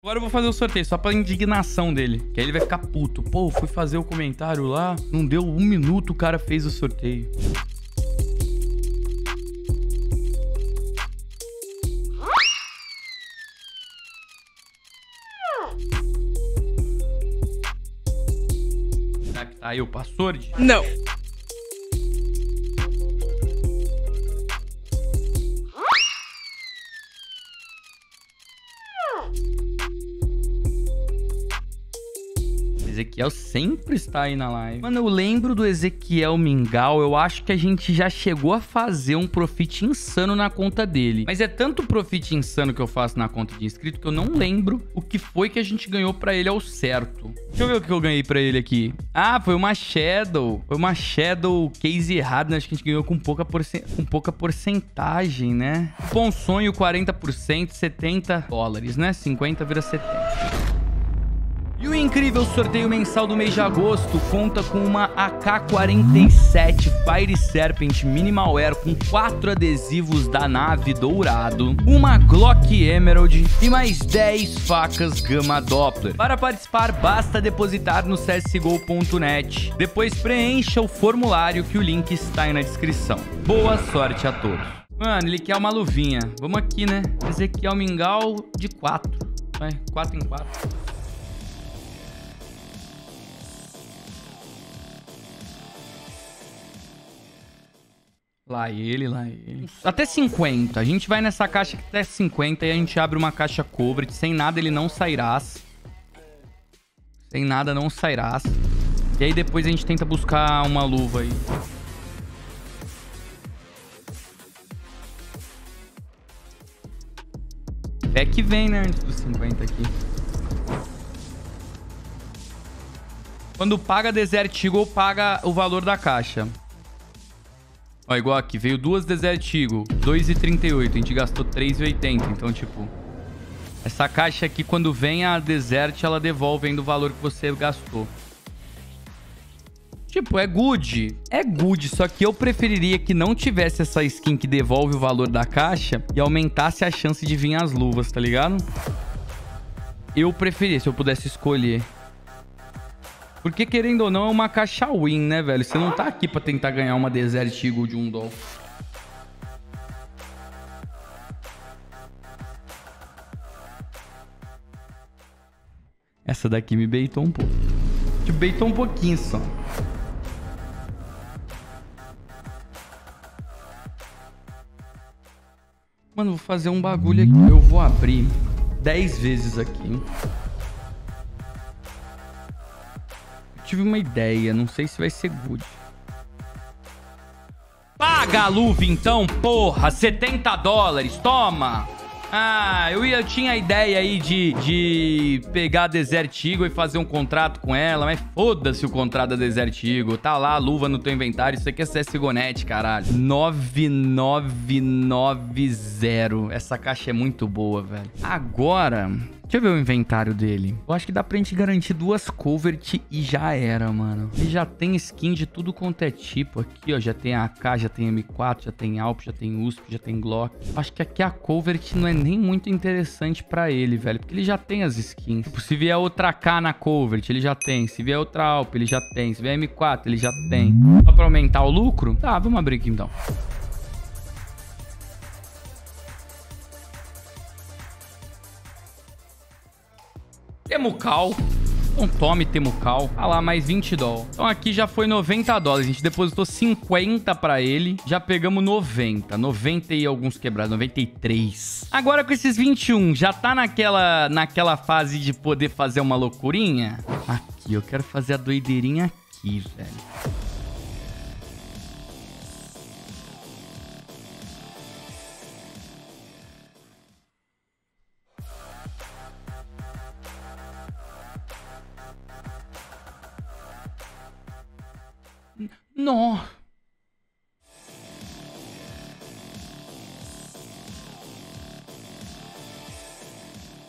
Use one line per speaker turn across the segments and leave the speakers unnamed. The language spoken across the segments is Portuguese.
Agora eu vou fazer o sorteio, só pra indignação dele. Que aí ele vai ficar puto. Pô, fui fazer o comentário lá, não deu um minuto, o cara fez o sorteio. Será que tá aí o password?
Não.
Ezequiel sempre está aí na live. Mano, eu lembro do Ezequiel Mingau. Eu acho que a gente já chegou a fazer um profit insano na conta dele. Mas é tanto profit insano que eu faço na conta de inscrito que eu não lembro o que foi que a gente ganhou pra ele ao certo. Deixa eu ver o que eu ganhei pra ele aqui. Ah, foi uma Shadow. Foi uma Shadow case errada. Acho que a gente ganhou com pouca, porcent... com pouca porcentagem, né? Bom sonho, 40%, 70 dólares, né? 50 vira 70. E o incrível sorteio mensal do mês de agosto conta com uma AK-47 Fire Serpent Minimal Air com quatro adesivos da nave dourado, uma Glock Emerald e mais 10 facas Gama Doppler. Para participar, basta depositar no csgo.net. Depois preencha o formulário que o link está aí na descrição. Boa sorte a todos. Mano, ele quer uma luvinha. Vamos aqui, né? Ezequiel Mingau de 4. Vai, 4 em 4. Lá ele, lá ele. Até 50. A gente vai nessa caixa que até 50 e a gente abre uma caixa cover. Sem nada ele não sairás. Sem nada não sairás. E aí depois a gente tenta buscar uma luva aí. É que vem, né? Antes dos 50 aqui. Quando paga Desert Eagle, paga o valor da caixa. Ó, igual aqui, veio duas Desert Eagle, 2,38. A gente gastou 3,80. Então, tipo... Essa caixa aqui, quando vem a Desert, ela devolve ainda o valor que você gastou. Tipo, é good. É good, só que eu preferiria que não tivesse essa skin que devolve o valor da caixa e aumentasse a chance de vir as luvas, tá ligado? Eu preferia, se eu pudesse escolher. Porque, querendo ou não, é uma caixa win, né, velho? Você não tá aqui pra tentar ganhar uma Desert Eagle de um doll. Essa daqui me beitou um pouco. Te beitou um pouquinho só. Mano, vou fazer um bagulho aqui. Eu vou abrir 10 vezes aqui. Tive uma ideia, não sei se vai ser good. Paga a luva então, porra, 70 dólares, toma! Ah, eu, ia, eu tinha a ideia aí de, de pegar a Desert Eagle e fazer um contrato com ela, mas foda-se o contrato da Desert Eagle. Tá lá a luva no teu inventário, isso aqui é CSGONET, caralho. 9990. Essa caixa é muito boa, velho. Agora, Deixa eu ver o inventário dele. Eu acho que dá pra gente garantir duas covert e já era, mano. Ele já tem skin de tudo quanto é tipo aqui, ó. Já tem AK, já tem M4, já tem Alp, já tem USP, já tem Glock. Acho que aqui a covert não é nem muito interessante pra ele, velho. Porque ele já tem as skins. Tipo, se vier outra AK na covert, ele já tem. Se vier outra Alp, ele já tem. Se vier M4, ele já tem. Só pra aumentar o lucro? Tá, vamos abrir aqui então. Temucal. Um tome Temucal. Ah lá, mais 20 dólares. Então aqui já foi 90 dólares. A gente depositou 50 pra ele. Já pegamos 90. 90 e alguns quebrados. 93. Agora com esses 21, já tá naquela, naquela fase de poder fazer uma loucurinha? Aqui, eu quero fazer a doideirinha aqui, velho. Não.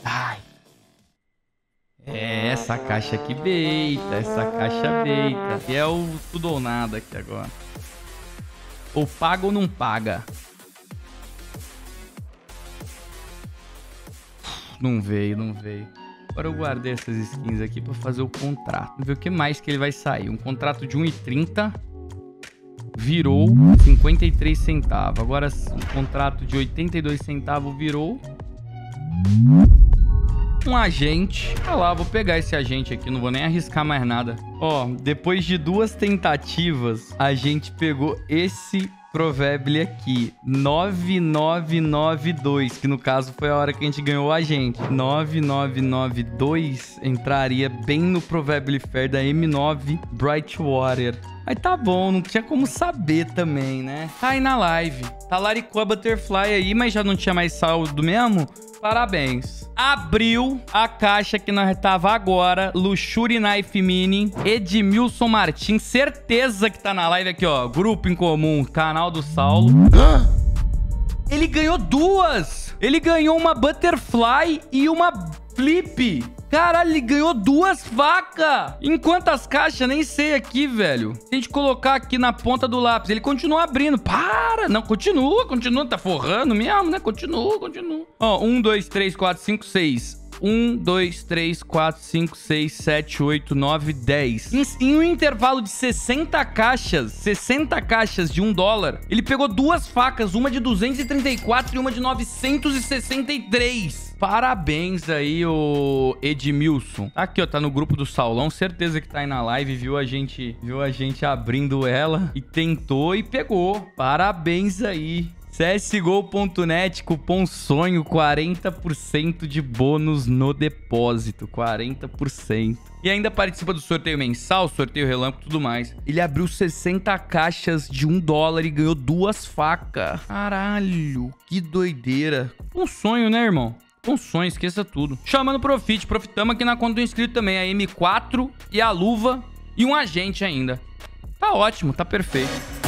Ai. É, essa caixa aqui beita, essa caixa beita. Que é o tudo ou nada aqui agora. Ou paga ou não paga. Não veio, não veio. Agora eu guardei essas skins aqui pra fazer o contrato. Vamos ver o que mais que ele vai sair. Um contrato de 1,30 virou 53 centavos. Agora um contrato de 82 centavos virou um agente. Ah lá, vou pegar esse agente aqui, não vou nem arriscar mais nada. Ó, depois de duas tentativas, a gente pegou esse Provérbio aqui, 9992, que no caso foi a hora que a gente ganhou o agente. 9992 entraria bem no Provérbio Fair da M9 Brightwater. Aí tá bom, não tinha como saber também, né? Tá aí na live. Tá Laricó Butterfly aí, mas já não tinha mais saldo mesmo? Parabéns. Abriu a caixa que nós tava agora. Luxury Knife Mini. Edmilson Martins. Certeza que tá na live aqui, ó. Grupo em comum. Canal do Saulo. Ele ganhou duas. Ele ganhou uma Butterfly e uma Flip. Caralho, ele ganhou duas facas. Em quantas caixas? Nem sei aqui, velho. Se a gente colocar aqui na ponta do lápis, ele continua abrindo. Para! Não, continua, continua. Tá forrando mesmo, né? Continua, continua. Ó, um, dois, três, quatro, cinco, seis. 1, 2, 3, 4, 5, 6, 7, 8, 9, 10. Em, em, um intervalo de 60 caixas, 60 caixas de 1 dólar, ele pegou duas facas, uma de 234 e uma de 963. Parabéns aí, o Edmilson. Tá aqui, ó, tá no grupo do Saulão. Certeza que tá aí na live, viu a gente, viu a gente abrindo ela e tentou e pegou. Parabéns aí. CSGO.net, cupom sonho, 40% de bônus no depósito. 40%. E ainda participa do sorteio mensal, sorteio relâmpago e tudo mais. Ele abriu 60 caixas de 1 dólar e ganhou duas facas. Caralho, que doideira. Um sonho, né, irmão? Sonho, esqueça tudo. Chamando Profit, profitamos aqui na conta do inscrito também, a M4 e a luva e um agente ainda. Tá ótimo, tá perfeito.